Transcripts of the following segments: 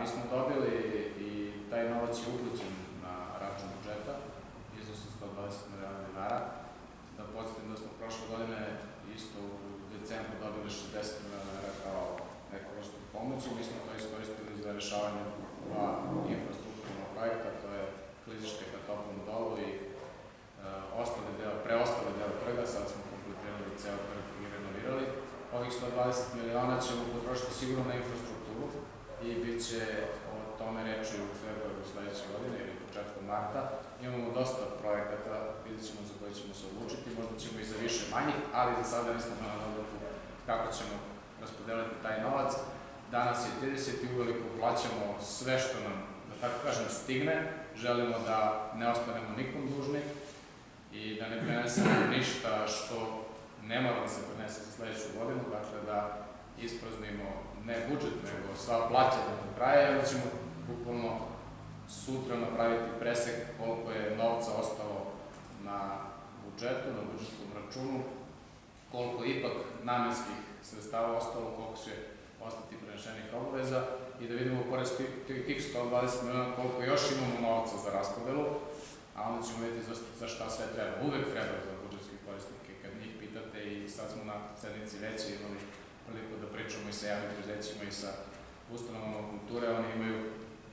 Mi smo dobili i taj novac je upućen na račun budžeta, iznosu 120 miliona dinara. Da podsjetim da smo prošle godine isto u decembru dobili 60 miliona dinara kao neku vrstu pomoći. Mi smo to iskoristili za rešavanje dva infrastrukturnog projekta, to je klizište ka toplom dolu i e, ostali deo, preostali deo trga, sad smo kompletirali ceo trg i renovirali. Ovih 120 miliona ćemo potrošiti sigurno na infrastrukturu i bit će o tome reći u februaru sledeće godine ili početkom marta. Imamo dosta projekata, vidjet ćemo za koje ćemo se odlučiti, možda ćemo i za više manjih, ali za sada nismo na odluku kako ćemo raspodeliti taj novac. Danas je 30 i uveliko plaćamo sve što nam, da tako kažem, stigne. Želimo da ne ostanemo nikom dužni i da ne prenesemo ništa što ne mora da se prenese za sledeću godinu, dakle da ispraznimo ne budžet, nego sva plaćanja do kraja, jer ćemo bukvalno sutra napraviti presek koliko je novca ostalo na budžetu, na budžetskom računu, koliko ipak namenskih sredstava ostalo, koliko će ostati prenešenih obaveza i da vidimo pored tih 120 miliona koliko još imamo novca za raspodelu, a onda ćemo vidjeti za, šta sve treba. Uvek treba za budžetske korisnike, kad njih pitate i sad smo na sednici veće imali i sa javnim prezećima i sa ustanovama kulture, oni imaju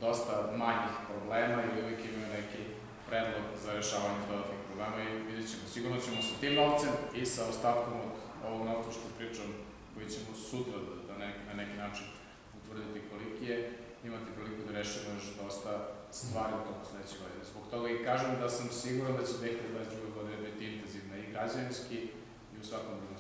dosta manjih problema i uvijek imaju neki predlog za rešavanje dodatnih problema i vidjet ćemo, sigurno ćemo sa tim novcem i sa ostatkom od ovog novca što pričam, koji ćemo sutra da, da ne, na neki način utvrditi koliki je, imati priliku da rešimo još dosta stvari u toku sledeće godine. Zbog toga i kažem da sam siguran da će 2022. godine biti intenzivna i građanski i u svakom drugom